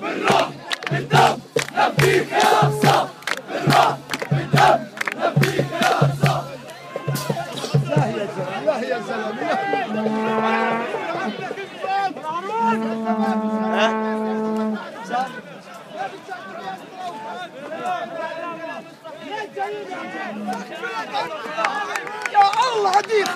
بالروح بالدم نبيك يا أقصى بالروح بالدم نبيك يا أقصى لا يا زلمة لا يا زلمة يا الله عديد